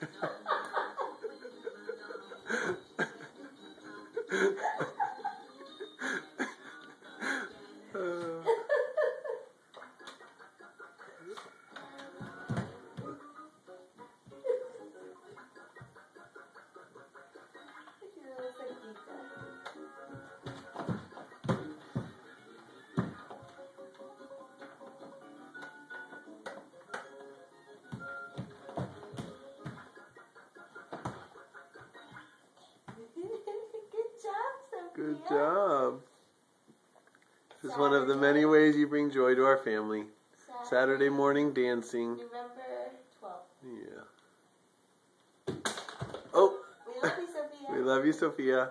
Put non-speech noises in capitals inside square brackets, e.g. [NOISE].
Ha ha ha! Job. This is one of the many ways you bring joy to our family. Saturday morning dancing. November 12th. Yeah. Oh, [LAUGHS] We love you, Sophia. we love you, Sophia.